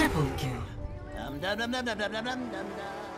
Triple kill. Dum dum dum dum dum dum dum dum.